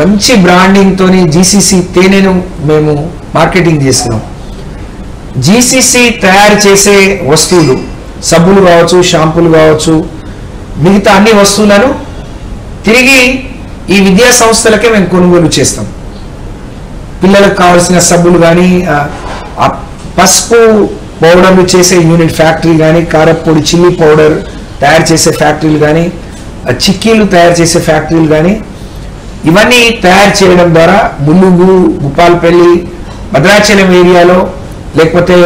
మంచి బ్రాండింగ్తోని జీసీసీ తేనెను మేము మార్కెటింగ్ చేస్తున్నాం. జీసీసీ తయారు చేసే వస్తువులు సబ్బులు కావచ్చు షాంపూలు కావచ్చు మిగతా అన్ని వస్తువులను తిరిగి ఈ విద్యా సంస్థలకే మేము కొనుగోలు చేస్తాం. పిల్లలకు కావాల్సిన సబ్బులు కానీ పసుపు పౌడర్లు చేసే యూనిట్ ఫ్యాక్టరీ కానీ కారప్పొడి చిల్లీ పౌడర్ తయారు చేసే ఫ్యాక్టరీలు కానీ చిక్కీలు తయారు చేసే ఫ్యాక్టరీలు కానీ ఇవన్నీ తయారు చేయడం ద్వారా ములుగు గుపాల్పల్లి భద్రాచలం ఏరియాలో లేకపోతే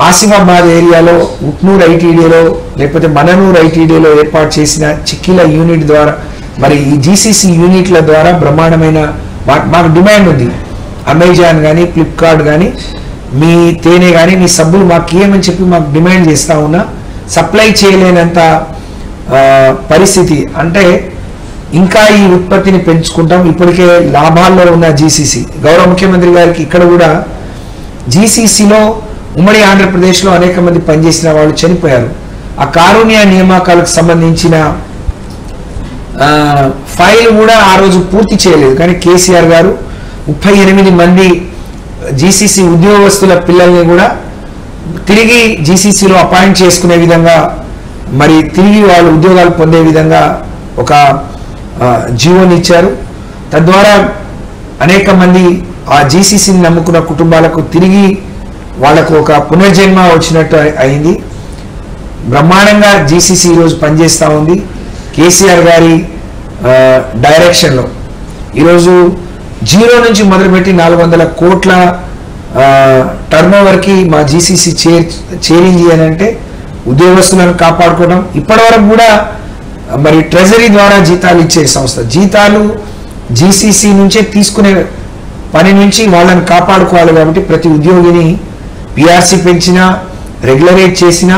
ఆసిమాబాద్ ఏరియాలో ఉట్నూరు ఐటీడీలో లేకపోతే మననూరు ఐటీడీలో ఏర్పాటు చేసిన చిక్కిల యూనిట్ ద్వారా మరి ఈ జీసీసీ యూనిట్ల ద్వారా బ్రహ్మాండమైన మాకు డిమాండ్ ఉంది. అమెజాన్ కానీ ఫ్లిప్కార్ట్ కానీ మీ తేనె కానీ మీ సబ్బులు మాకు ఏమని చెప్పి మాకు డిమాండ్ చేస్తా ఉన్నా. సప్లై చేయలేనంత పరిస్థితి. అంటే ఇంకా ఈ ఉత్పత్తిని పెంచుకుంటాం. ఇప్పటికే లాభాల్లో ఉన్న జీసీసీ. గౌరవ ముఖ్యమంత్రి గారికి ఇక్కడ కూడా జీసీసీలో ఉమ్మడి ఆంధ్రప్రదేశ్లో అనేక మంది పనిచేసిన వాళ్ళు చనిపోయారు. ఆ కారుణ్య నియామకాలకు సంబంధించిన ఫైల్ కూడా ఆ రోజు పూర్తి చేయలేదు. కానీ కేసీఆర్ గారు ముప్పై ఎనిమిది మంది జీసీసీ ఉద్యోగస్తుల పిల్లల్ని కూడా తిరిగి జీసీసీలో అపాయింట్ చేసుకునే విధంగా మరి తిరిగి వాళ్ళు ఉద్యోగాలు పొందే విధంగా ఒక జీవోని ఇచ్చారు. తద్వారా అనేక మంది ఆ జీసీసీని నమ్ముకున్న కుటుంబాలకు తిరిగి వాళ్ళకు ఒక పునర్జన్మ వచ్చినట్టు అయింది. బ్రహ్మాండంగా జీసీసీ ఈరోజు పనిచేస్తూ ఉంది. కేసీఆర్ గారి డైరెక్షన్లో ఈరోజు జీరో నుంచి మొదలుపెట్టి నాలుగు వందల కోట్ల టర్న్ ఓవర్కి మా జీసీసీ చేర్ చేరింది అని అంటే ఉద్యోగస్తులను కాపాడుకోవడం ఇప్పటివరకు కూడా మరి ట్రెజరీ ద్వారా జీతాలు ఇచ్చే సంస్థ. జీతాలు జీసీసీ నుంచే తీసుకునే పని నుంచి వాళ్ళని కాపాడుకోవాలి కాబట్టి ప్రతి ఉద్యోగిని పిఆర్సీ పెంచినా రెగ్యులరేట్ చేసినా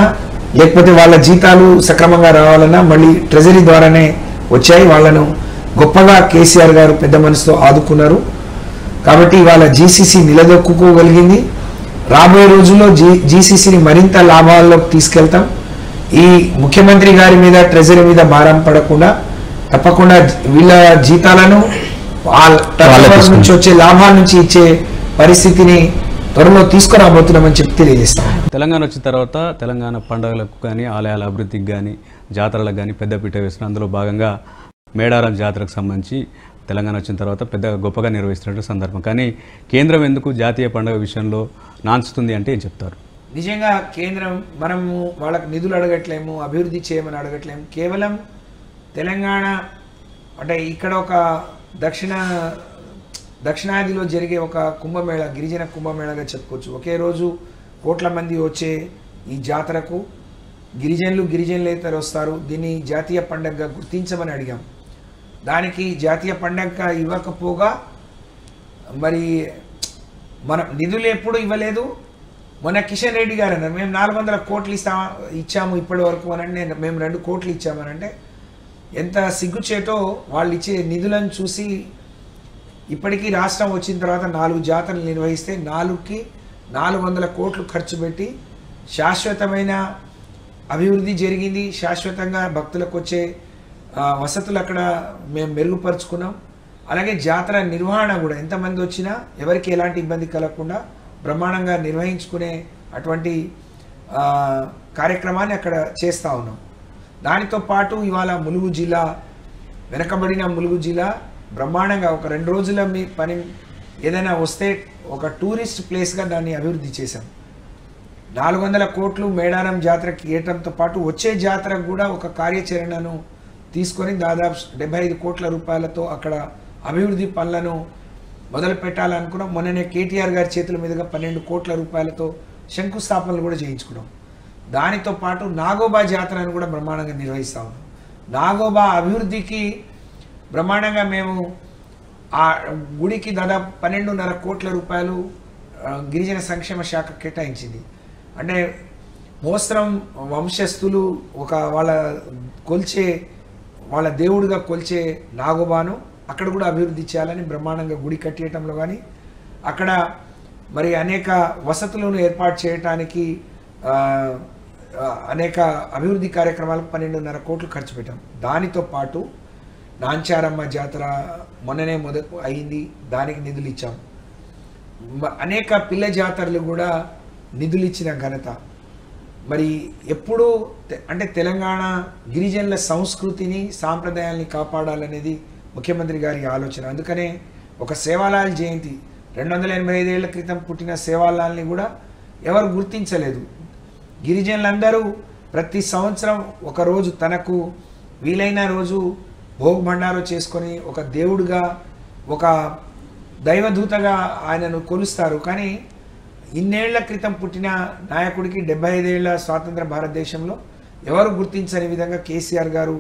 లేకపోతే వాళ్ళ జీతాలు సక్రమంగా రావాలన్నా మళ్ళీ ట్రెజరీ ద్వారానే వచ్చాయి. వాళ్ళను గొప్పగా కేసీఆర్ గారు పెద్ద మనసుతో ఆదుకున్నారు. కాబట్టి ఇవాళ జీసీసీ నిలదొక్కుకోగలిగింది. రాబోయే రోజుల్లో జీ జీసీసీని మరింత లాభాల్లోకి తీసుకెళ్తాం. ఈ ముఖ్యమంత్రి గారి మీద ట్రెజరీ మీద భారం పడకుండా తప్పకుండా వీళ్ళ జీతాలను వాళ్ళ. నుంచి వచ్చే లాభాల నుంచి ఇచ్చే పరిస్థితిని త్వరలో తీసుకురాబోతున్నామని చెప్పి తెలియజేస్తాం. తెలంగాణ వచ్చిన తర్వాత తెలంగాణ పండుగలకు కానీ ఆలయాల అభివృద్ధికి కానీ జాతరలకు కానీ పెద్దపీట వేసిన అందులో భాగంగా మేడారం జాతరకు సంబంధించి తెలంగాణ వచ్చిన తర్వాత పెద్ద గొప్పగా నిర్వహిస్తున్నట్టు సందర్భం. కానీ కేంద్రం ఎందుకు జాతీయ పండుగ విషయంలో నాన్చుతుంది అంటే ఏం చెప్తారు? నిజంగా కేంద్రం మనము వాళ్ళకి నిధులు అడగట్లేము అభివృద్ధి చేయమని అడగట్లేము. కేవలం తెలంగాణ అంటే ఇక్కడ ఒక దక్షిణ దక్షిణాదిలో జరిగే ఒక కుంభమేళ గిరిజన కుంభమేళగా చెప్పుకోవచ్చు. ఒకే రోజు కోట్ల మంది వచ్చే ఈ జాతరకు గిరిజనులు గిరిజనులేతరు వస్తారు దీన్ని జాతీయ పండగగా గుర్తించమని అడిగాం. దానికి జాతీయ పండగగా ఇవ్వకపోగా మరి మనం నిధులు ఎప్పుడు ఇవ్వలేదు. మొన్న కిషన్ రెడ్డి గారు అన్నారు మేము నాలుగు వందల కోట్లు ఇస్తా ఇచ్చాము ఇప్పటి వరకు అని అంటే మేము రెండు కోట్లు ఇచ్చామని అంటే ఎంత సిగ్గుచేటో వాళ్ళు ఇచ్చే నిధులను చూసి ఇప్పటికీ రాష్ట్రం వచ్చిన తర్వాత నాలుగు జాతరలు నిర్వహిస్తే నాలుగుకి నాలుగు వందల కోట్లు ఖర్చు పెట్టి శాశ్వతమైన అభివృద్ధి జరిగింది. శాశ్వతంగా భక్తులకు వచ్చే వసతులు అక్కడ మేము మెరుగుపరుచుకున్నాం. అలాగే జాతర నిర్వహణ కూడా ఎంతమంది వచ్చినా ఎవరికి ఎలాంటి ఇబ్బంది కలగకుండా బ్రహ్మాండంగా నిర్వహించుకునే అటువంటి కార్యక్రమాన్ని అక్కడ చేస్తూ ఉన్నాం. దానితో పాటు ఇవాళ ములుగు జిల్లా వెనకబడిన ములుగు జిల్లా బ్రహ్మాండంగా ఒక రెండు రోజుల మీ పని ఏదైనా వస్తే ఒక టూరిస్ట్ ప్లేస్గా దాన్ని అభివృద్ధి చేశాం. నాలుగు వందల కోట్లు మేడారం జాతరకి ఇవ్వటంతో పాటు వచ్చే జాతరకు కూడా ఒక కార్యాచరణను తీసుకొని దాదాపు డెబ్బై ఐదు కోట్ల రూపాయలతో అక్కడ అభివృద్ధి పనులను మొదలు పెట్టాలనుకున్నాం. మొన్ననే కేటీఆర్ గారి చేతుల మీదుగా పన్నెండు కోట్ల రూపాయలతో శంకుస్థాపనలు కూడా చేయించుకున్నాం. దానితో పాటు నాగోబా జాతరను కూడా బ్రహ్మాండంగా నిర్వహిస్తా. ఉన్నాం నాగోబా అభివృద్ధికి బ్రహ్మాండంగా మేము ఆ గుడికి దాదాపు పన్నెండున్నర కోట్ల రూపాయలు గిరిజన సంక్షేమ శాఖ కేటాయించింది. అంటే మోస్త్రం వంశస్థులు ఒక వాళ్ళ కొల్చే వాళ్ళ దేవుడిగా కొల్చే నాగోబాను అక్కడ కూడా అభివృద్ధి చేయాలని బ్రహ్మాండంగా గుడి కట్టేయటంలో కానీ అక్కడ మరి అనేక వసతులను ఏర్పాటు చేయటానికి అనేక అభివృద్ధి కార్యక్రమాలకు పన్నెండున్నర కోట్లు ఖర్చు పెట్టాం. దానితో పాటు నాంచారమ్మ జాతర మొన్ననే మొదలు అయింది దానికి నిధులు ఇచ్చాం. అనేక పిల్ల జాతరలు కూడా నిధులు ఇచ్చిన ఘనత. మరి ఎప్పుడు తె- అంటే తెలంగాణ గిరిజనుల సంస్కృతిని సాంప్రదాయాల్ని కాపాడాలనేది ముఖ్యమంత్రి గారి ఆలోచన. అందుకనే ఒక సేవాలాల్ జయంతి రెండు వందల ఎనభై ఐదేళ్ళ క్రితం పుట్టిన సేవాలాల్ని కూడా ఎవరు గుర్తించలేదు. గిరిజనులందరూ ప్రతి సంవత్సరం ఒకరోజు తనకు వీలైన రోజు భోగ్భండారం చేసుకొని ఒక దేవుడిగా ఒక దైవదూతగా ఆయనను కొలుస్తారు. కానీ ఇన్నేళ్ళ క్రితం పుట్టిన నాయకుడికి డెబ్బై ఐదేళ్ళ స్వాతంత్ర భారతదేశంలో ఎవరు గుర్తించని విధంగా కేసీఆర్ గారు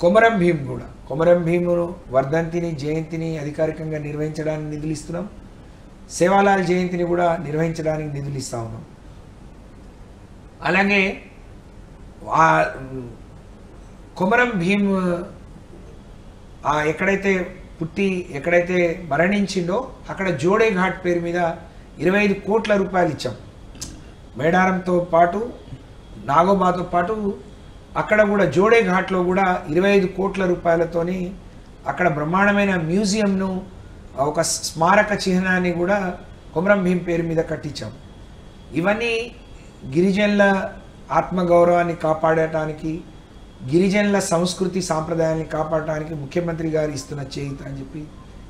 కొమరం భీం కూడా. కొమరం భీమును వర్ధంతిని జయంతిని అధికారికంగా నిర్వహించడానికి నిధులు ఇస్తున్నాం. సేవాలాల్ జయంతిని కూడా నిర్వహించడానికి నిధులు ఇస్తా ఉన్నాం. అలాగే కొమరం భీమ్ ఎక్కడైతే పుట్టి ఎక్కడైతే మరణించిండో అక్కడ జోడే ఘాట్ పేరు మీద ఇరవై ఐదు కోట్ల రూపాయలు ఇచ్చాం. మేడారంతో పాటు నాగోబాతో పాటు అక్కడ కూడా జోడే ఘాట్లో కూడా ఇరవై ఐదు కోట్ల రూపాయలతోని అక్కడ బ్రహ్మాండమైన మ్యూజియంను ఒక స్మారక చిహ్నాన్ని కూడా కొమరం భీం పేరు మీద కట్టించాం. ఇవన్నీ గిరిజనుల ఆత్మగౌరవాన్ని కాపాడటానికి గిరిజనుల సంస్కృతి సాంప్రదాయాన్ని కాపాడటానికి ముఖ్యమంత్రి గారు ఇస్తున్న చేయుత అని చెప్పి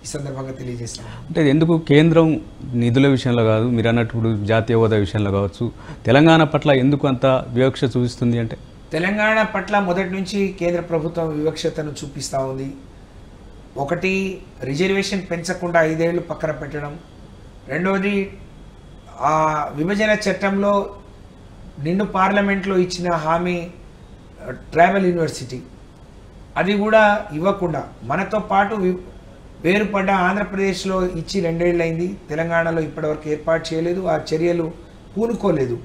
ఈ సందర్భంగా తెలియజేస్తాను అంటే ఎందుకు కేంద్రం నిధుల విషయంలో కాదు మీరు అన్నప్పుడు జాతీయ హోదా విషయంలో కావచ్చు తెలంగాణ పట్ల ఎందుకు అంత వివక్ష చూపిస్తుంది అంటే? తెలంగాణ పట్ల మొదటి నుంచి కేంద్ర ప్రభుత్వం వివక్షతను చూపిస్తూ ఉంది. ఒకటి రిజర్వేషన్ పెంచకుండా ఐదేళ్ళు పక్కన పెట్టడం. రెండవది ఆ విభజన చట్టంలో నిండు పార్లమెంట్లో ఇచ్చిన హామీ ట్రావెల్ యూనివర్సిటీ. అది కూడా ఇవ్వకుండా మనతో పాటు వేరుపడ్డ ఆంధ్రప్రదేశ్లో ఇచ్చి రెండేళ్ళైంది తెలంగాణలో ఇప్పటివరకు ఏర్పాటు చేయలేదు ఆ చర్యలు పూనుకోలేదు.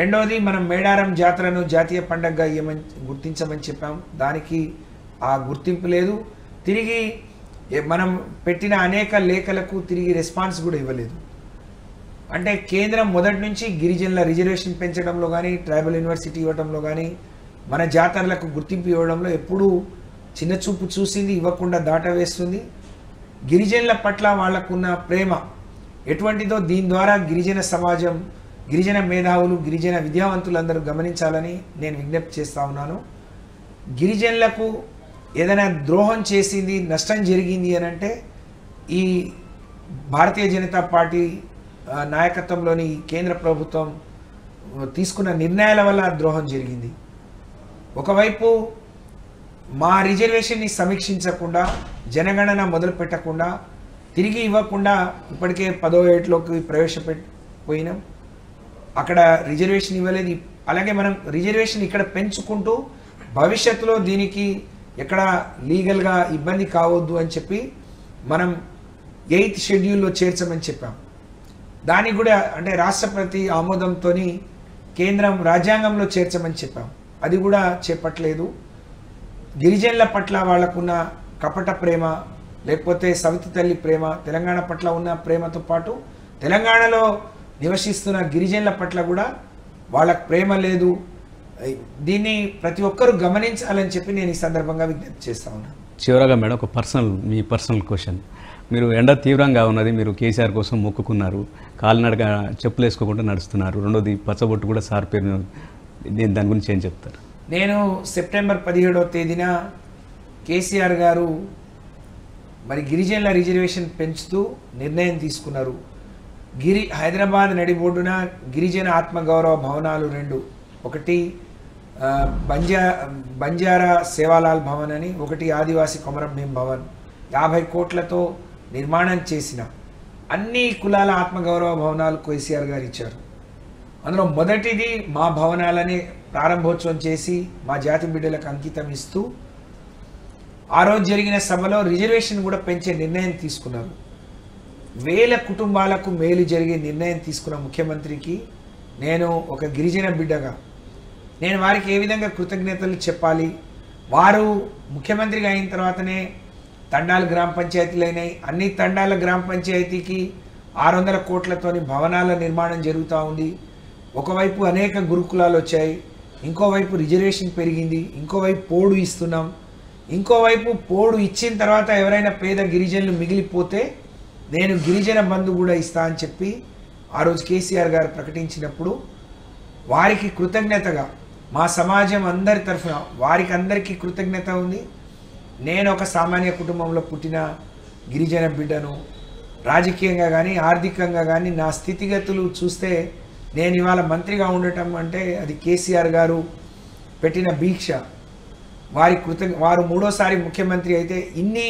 రెండవది మనం మేడారం జాతరను జాతీయ పండగగా ఇవ్వమని గుర్తించమని చెప్పాం దానికి ఆ గుర్తింపు లేదు. తిరిగి మనం పెట్టిన అనేక లేఖలకు తిరిగి రెస్పాన్స్ కూడా ఇవ్వలేదు. అంటే కేంద్రం మొదటి నుంచి గిరిజనుల రిజర్వేషన్ పెంచడంలో కానీ ట్రైబల్ యూనివర్సిటీ ఇవ్వడంలో కానీ మన జాతరలకు గుర్తింపు ఇవ్వడంలో ఎప్పుడూ చిన్న చూపు చూసింది ఇవ్వకుండా దాటవేస్తుంది. గిరిజనుల పట్ల వాళ్ళకున్న ప్రేమ ఎటువంటిదో దీని ద్వారా గిరిజన సమాజం గిరిజన మేధావులు గిరిజన విద్యావంతులందరూ గమనించాలని నేను విజ్ఞప్తి చేస్తూ ఉన్నాను. గిరిజనులకు ఏదైనా ద్రోహం చేసింది నష్టం జరిగింది అని అంటే ఈ భారతీయ జనతా పార్టీ నాయకత్వంలోని కేంద్ర ప్రభుత్వం తీసుకున్న నిర్ణయాల వల్ల ద్రోహం జరిగింది. ఒకవైపు మా రిజర్వేషన్ని సమీక్షించకుండా జనగణన మొదలు పెట్టకుండా తిరిగి ఇవ్వకుండా ఇప్పటికే పదో ఏట్లోకి ప్రవేశపెట్టిపోయినాం. అక్కడ రిజర్వేషన్ ఇవ్వలేదు. అలాగే మనం రిజర్వేషన్ ఇక్కడ పెంచుకుంటూ భవిష్యత్తులో దీనికి ఎక్కడ లీగల్గా ఇబ్బంది కావద్దు అని చెప్పి మనం ఎయిత్ షెడ్యూల్లో చేర్చమని చెప్పాం. దానికి కూడా అంటే రాష్ట్రపతి ఆమోదంతో కేంద్రం రాజ్యాంగంలో చేర్చమని చెప్పాం. అది కూడా చేపట్టలేదు. గిరిజనుల పట్ల వాళ్ళకున్న కపట ప్రేమ లేకపోతే సవితి తల్లి ప్రేమ తెలంగాణ పట్ల ఉన్న ప్రేమతో పాటు తెలంగాణలో నివసిస్తున్న గిరిజనుల పట్ల కూడా వాళ్ళకు ప్రేమ లేదు. దీన్ని ప్రతి ఒక్కరూ గమనించాలని చెప్పి నేను ఈ సందర్భంగా విజ్ఞప్తి చేస్తా ఉన్నాను చివరగా మేడం ఒక పర్సనల్ మీ పర్సనల్ క్వశ్చన్. మీరు ఎండ తీవ్రంగా ఉన్నది మీరు కేసీఆర్ కోసం మొక్కుకున్నారు. కాలినడక చెప్పులు వేసుకోకుండా నడుస్తున్నారు. రెండోది పచ్చబొట్టు కూడా సార్ పేరు నేను దాని గురించి ఏం చెప్తారు నేను సెప్టెంబర్ పదిహేడవ తేదీన కేసీఆర్ గారు మరి గిరిజనుల రిజర్వేషన్ పెంచుతూ నిర్ణయం తీసుకున్నారు. గిరి హైదరాబాద్ నడిబోర్డున గిరిజన ఆత్మగౌరవ భవనాలు రెండు. ఒకటి బంజా బంజారా సేవాలాల్ భవన్ అని ఒకటి ఆదివాసి కొమరం భీం భవన్. యాభై కోట్లతో నిర్మాణం చేసిన అన్ని కులాల ఆత్మగౌరవ భవనాలు కేసీఆర్ గారు ఇచ్చారు. అందులో మొదటిది మా భవనాలని ప్రారంభోత్సవం చేసి మా జాతి బిడ్డలకు అంకితం ఇస్తూ ఆ రోజు జరిగిన సభలో రిజర్వేషన్ కూడా పెంచే నిర్ణయం తీసుకున్నారు. వేల కుటుంబాలకు మేలు జరిగే నిర్ణయం తీసుకున్న ముఖ్యమంత్రికి నేను ఒక గిరిజన బిడ్డగా నేను వారికి ఏ విధంగా కృతజ్ఞతలు చెప్పాలి? వారు ముఖ్యమంత్రిగా అయిన తర్వాతనే తండాలు గ్రామ పంచాయతీలు అయినాయి అన్ని తండాల గ్రామ పంచాయతీకి ఆరు వందల కోట్లతోని భవనాల నిర్మాణం జరుగుతూ ఉంది. ఒకవైపు అనేక గురుకులాలు వచ్చాయి ఇంకోవైపు రిజర్వేషన్ పెరిగింది ఇంకోవైపు పోడు ఇస్తున్నాం. ఇంకోవైపు పోడు ఇచ్చిన తర్వాత ఎవరైనా పేద గిరిజనులు మిగిలిపోతే నేను గిరిజన బంధు కూడా ఇస్తా అని చెప్పి ఆ రోజు కేసీఆర్ గారు ప్రకటించినప్పుడు వారికి కృతజ్ఞతగా మా సమాజం అందరి తరఫున వారికి అందరికీ కృతజ్ఞత ఉంది. నేను ఒక సామాన్య కుటుంబంలో పుట్టిన గిరిజన బిడ్డను రాజకీయంగా కానీ ఆర్థికంగా కానీ నా స్థితిగతులు చూస్తే నేను ఇవాళ మంత్రిగా ఉండటం అంటే అది కేసీఆర్ గారు పెట్టిన భీక్ష. వారి కృత వారు మూడోసారి ముఖ్యమంత్రి అయితే ఇన్ని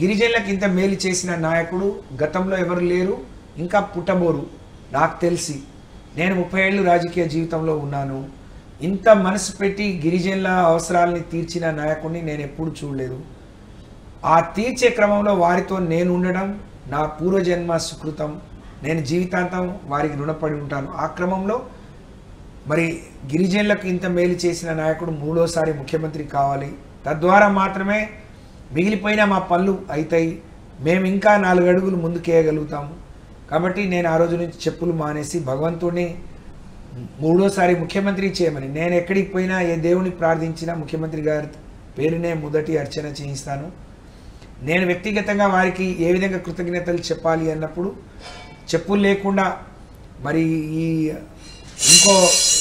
గిరిజనులకు ఇంత మేలు చేసిన నాయకుడు గతంలో ఎవరు లేరు ఇంకా పుట్టబోరు. నాకు తెలిసి నేను ముప్పై ఏళ్ళు రాజకీయ జీవితంలో ఉన్నాను. ఇంత మనసు పెట్టి గిరిజనుల అవసరాలని తీర్చిన నాయకుడిని నేను ఎప్పుడు చూడలేదు. ఆ తీర్చే క్రమంలో వారితో నేను ఉండడం నా పూర్వజన్మ సుకృతం. నేను జీవితాంతం వారికి రుణపడి ఉంటాను. ఆ క్రమంలో మరి గిరిజనులకు ఇంత మేలు చేసిన నాయకుడు మూడోసారి ముఖ్యమంత్రి కావాలి. తద్వారా మాత్రమే మిగిలిపోయిన మా పనులు అవుతాయి మేము ఇంకా నాలుగు అడుగులు ముందుకేయగలుగుతాము. కాబట్టి నేను ఆ రోజు నుంచి చెప్పులు మానేసి భగవంతుడిని మూడోసారి ముఖ్యమంత్రి చేయమని నేను ఎక్కడికి పోయినా ఏ దేవుని ప్రార్థించినా ముఖ్యమంత్రి గారి పేరునే మొదటి అర్చన చేయిస్తాను. నేను వ్యక్తిగతంగా వారికి ఏ విధంగా కృతజ్ఞతలు చెప్పాలి అన్నప్పుడు చెప్పులు లేకుండా మరి ఈ ఇంకో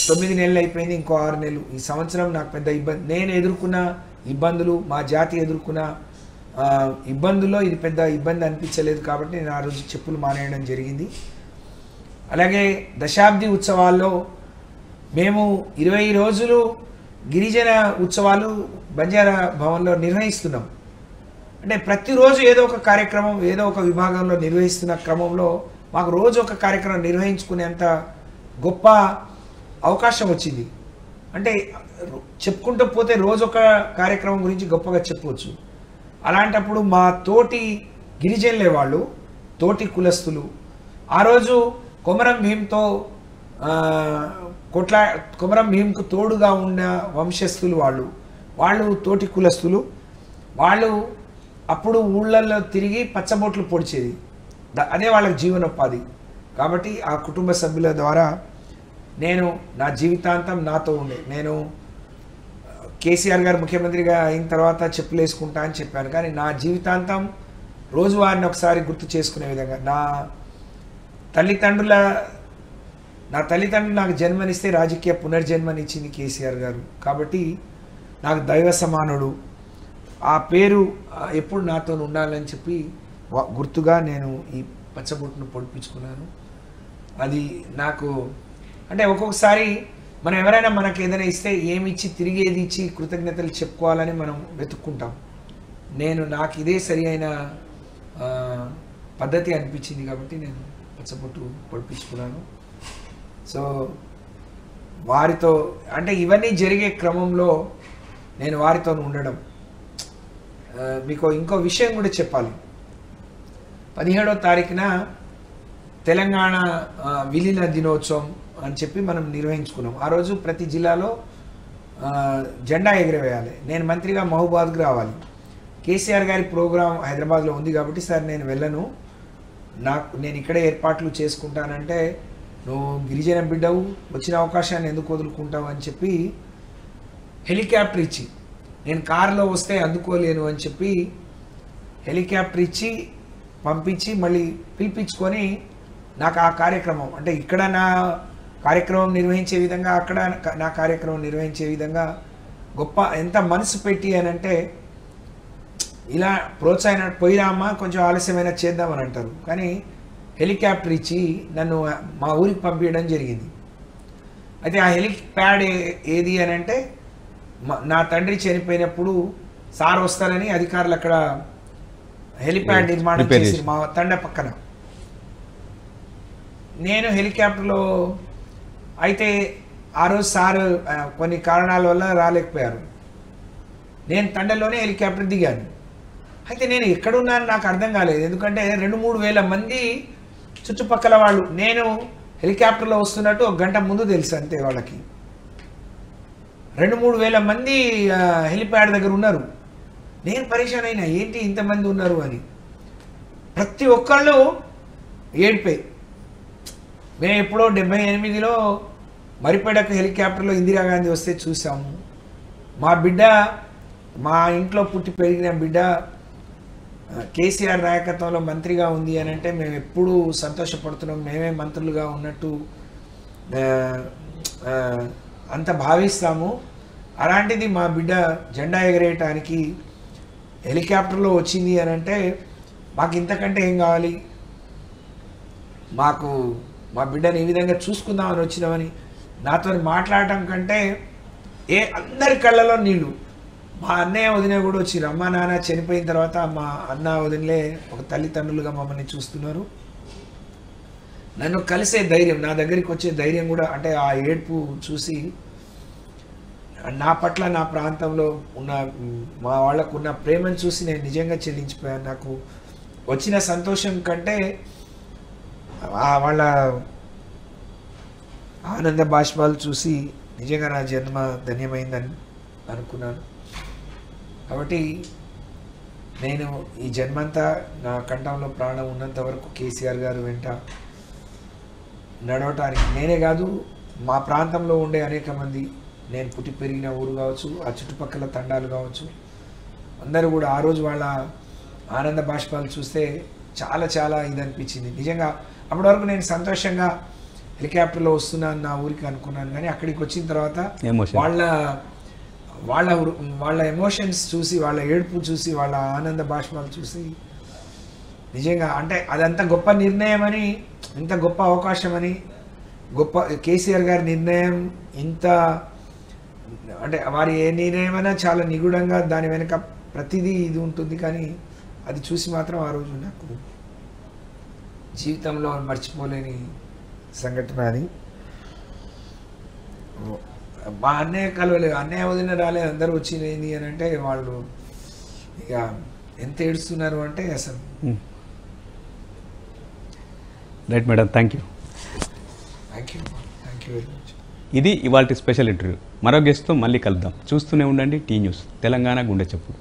తొమ్మిది నెలలు అయిపోయింది ఇంకో ఆరు నెలలు. ఈ సంవత్సరం నాకు పెద్ద ఇబ్బంది. నేను ఎదుర్కొన్న ఇబ్బందులు మా జాతి ఎదుర్కొన్న ఇబ్బందుల్లో ఇది పెద్ద ఇబ్బంది అనిపించలేదు కాబట్టి నేను ఆ రోజు చెప్పులు మానేయడం జరిగింది. అలాగే దశాబ్ది ఉత్సవాల్లో మేము ఇరవై రోజులు గిరిజన ఉత్సవాలు బంజారా భవన్లో నిర్వహిస్తున్నాం. అంటే ప్రతిరోజు ఏదో ఒక కార్యక్రమం ఏదో ఒక విభాగంలో నిర్వహిస్తున్న క్రమంలో మాకు రోజు ఒక కార్యక్రమం నిర్వహించుకునేంత గొప్ప అవకాశం వచ్చింది. అంటే చెప్పుకుంటూ పోతే రోజు ఒక కార్యక్రమం గురించి గొప్పగా చెప్పవచ్చు అలాంటప్పుడు మా తోటి గిరిజనులే వాళ్ళు తోటి కులస్తులు. ఆ రోజు కొమరం భీమ్తో కొట్లా కొమరం భీంకు తోడుగా ఉన్న వంశస్థులు వాళ్ళు. వాళ్ళు తోటి కులస్తులు. వాళ్ళు అప్పుడు ఊళ్ళల్లో తిరిగి పచ్చబొట్లు పొడిచేది. అనే వాళ్ళకి జీవనోపాధి. కాబట్టి ఆ కుటుంబ సభ్యుల ద్వారా నేను నా జీవితాంతం నాతో ఉండే. నేను కేసీఆర్ గారు ముఖ్యమంత్రిగా అయిన తర్వాత చెప్పులు వేసుకుంటా అని చెప్పాను. కానీ నా జీవితాంతం రోజువారిని ఒకసారి గుర్తు చేసుకునే విధంగా నా తల్లిదండ్రుల నా తల్లిదండ్రులు నాకు జన్మనిస్తే రాజకీయ పునర్జన్మనిచ్చింది కేసీఆర్ గారు. కాబట్టి నాకు దైవ సమానుడు. ఆ పేరు ఎప్పుడు నాతో ఉండాలని చెప్పి గుర్తుగా నేను ఈ పచ్చబొట్టును పొడిపించుకున్నాను. అది నాకు అంటే ఒక్కొక్కసారి మనం ఎవరైనా మనకు ఏదైనా ఇస్తే ఏమి ఇచ్చి తిరిగి ఏది ఇచ్చి కృతజ్ఞతలు చెప్పుకోవాలని మనం వెతుక్కుంటాం. నేను నాకు ఇదే సరి అయిన పద్ధతి అనిపించింది కాబట్టి నేను పచ్చబొట్టు పొడిపించుకున్నాను. సో వారితో అంటే ఇవన్నీ జరిగే క్రమంలో నేను వారితో ఉండడం. మీకు ఇంకో విషయం కూడా చెప్పాలి. పదిహేడో తారీఖున తెలంగాణ విలీన దినోత్సవం అని చెప్పి మనం నిర్వహించుకున్నాం. ఆ రోజు ప్రతి జిల్లాలో జెండా ఎగురవేయాలి. నేను మంత్రిగా మహబూబాద్కి రావాలి. కేసీఆర్ గారి ప్రోగ్రాం హైదరాబాద్లో ఉంది కాబట్టి సార్ నేను వెళ్ళను. నాకు నేను ఇక్కడే ఏర్పాట్లు చేసుకుంటానంటే నువ్వు గిరిజన బిడ్డవు వచ్చిన అవకాశాన్ని ఎందుకు వదులుకుంటావు అని చెప్పి హెలికాప్టర్ ఇచ్చి నేను కారులో వస్తే అందుకోలేను అని చెప్పి హెలికాప్టర్ ఇచ్చి పంపించి మళ్ళీ పిలిపించుకొని నాకు ఆ కార్యక్రమం అంటే ఇక్కడ నా కార్యక్రమం నిర్వహించే విధంగా అక్కడ నా కార్యక్రమం నిర్వహించే విధంగా గొప్ప ఎంత మనసు పెట్టి అని అంటే ఇలా ప్రోత్సాహన పోయిరామా కొంచెం ఆలస్యమైన చేద్దామని అంటారు. కానీ హెలికాప్టర్ ఇచ్చి నన్ను మా ఊరికి పంపించడం జరిగింది. అయితే ఆ హెలిప్యాడ్ ఏది అని అంటే మా- నా తండ్రి చనిపోయినప్పుడు సార్ వస్తారని అధికారులు అక్కడ హెలిప్యాడ్ నిర్మాణం చేసి. మా తండ పక్కన. నేను హెలికాప్టర్లో అయితే ఆ రోజు సార్ కొన్ని కారణాల వల్ల రాలేకపోయారు. నేను తండలోనే హెలికాప్టర్ దిగాను. అయితే నేను ఎక్కడున్నాను నాకు అర్థం కాలేదు. ఎందుకంటే రెండు మూడు వేల మంది చుట్టుపక్కల వాళ్ళు నేను హెలికాప్టర్లో వస్తున్నట్టు ఒక గంట ముందు తెలుసు అంతే వాళ్ళకి. రెండు మూడు వేల మంది హెలిప్యాడ్ దగ్గర ఉన్నారు. నేను పరేషాన్ అయినా ఏంటి ఇంతమంది ఉన్నారు అని. ప్రతి ఒక్కళ్ళు ఏడిపోయి మేము ఎప్పుడో డెబ్బై ఎనిమిదిలో మరిపేడకు హెలికాప్టర్లో ఇందిరాగాంధీ వస్తే చూసాము మా బిడ్డ మా ఇంట్లో పుట్టి పెరిగిన బిడ్డ కేసీఆర్ నాయకత్వంలో మంత్రిగా ఉంది అని అంటే మేము ఎప్పుడూ సంతోషపడుతున్నాం. మేమే మంత్రులుగా ఉన్నట్టు అంత భావిస్తాము. అలాంటిది మా బిడ్డ జెండా ఎగరేయటానికి హెలికాప్టర్లో వచ్చింది అని అంటే మాకు ఇంతకంటే ఏం కావాలి? మాకు మా బిడ్డని ఈ విధంగా చూసుకుందామని వచ్చినామని నాతో మాట్లాడటం కంటే ఏ అందరి కళ్ళలో నీళ్ళు మా అన్నయ్య వదిన కూడా వచ్చిరు అమ్మ నాన్న చనిపోయిన తర్వాత మా అన్న వదినలే ఒక తల్లిదండ్రులుగా మమ్మల్ని చూస్తున్నారు. నన్ను కలిసే ధైర్యం నా దగ్గరికి వచ్చే ధైర్యం కూడా అంటే ఆ ఏడ్పు చూసి నా పట్ల నా ప్రాంతంలో ఉన్న మా వాళ్ళకు ఉన్న ప్రేమను చూసి నేను నిజంగా చెల్లించిపోయాను నాకు వచ్చిన సంతోషం కంటే ఆ వాళ్ళ ఆనంద బాష్పాలు చూసి నిజంగా నా జన్మ ధన్యమైందని అనుకున్నాను. కాబట్టి నేను ఈ జన్మంతా నా కంఠంలో ప్రాణం ఉన్నంత వరకు కేసీఆర్ గారు వెంట నడవటానికి నేనే కాదు మా ప్రాంతంలో ఉండే అనేక మంది నేను పుట్టి పెరిగిన ఊరు కావచ్చు ఆ చుట్టుపక్కల తండాలు కావచ్చు అందరూ కూడా ఆ రోజు వాళ్ళ ఆనంద బాష్పాలు చూస్తే చాలా చాలా ఇది అనిపించింది నిజంగా అప్పటి వరకు నేను సంతోషంగా హెలికాప్టర్లో వస్తున్నాను నా ఊరికి అనుకున్నాను కానీ అక్కడికి వచ్చిన తర్వాత. వాళ్ళ వాళ్ళ వాళ్ళ ఎమోషన్స్ చూసి వాళ్ళ ఏడుపు చూసి వాళ్ళ ఆనంద బాష్పాలు చూసి నిజంగా అంటే అదంత గొప్ప నిర్ణయం అని ఇంత గొప్ప అవకాశం అని గొప్ప కేసీఆర్ గారి నిర్ణయం ఇంత అంటే వారి ఏ నిర్ణయమైనా చాలా నిగూఢంగా దాని వెనుక ప్రతిదీ ఇది ఉంటుంది కానీ అది చూసి మాత్రం ఆ రోజు నాకు జీవితంలో మర్చిపోలేని సంఘటన అది. మా అన్నయ్య కలవలేదు అన్నయ్య వదిన రాలేదు అందరూ వచ్చింది అని అంటే వాళ్ళు ఇక ఎంత ఏడుస్తున్నారు అంటే అసలు right madam thank you thank you thank you very much ఇది ఇవాళ స్పెషల్ ఇంటర్వ్యూ. మరో గెస్ట్తో మళ్ళీ కలుద్దాం. చూస్తూనే ఉండండి టీ న్యూస్. తెలంగాణ గుండె చెప్పు.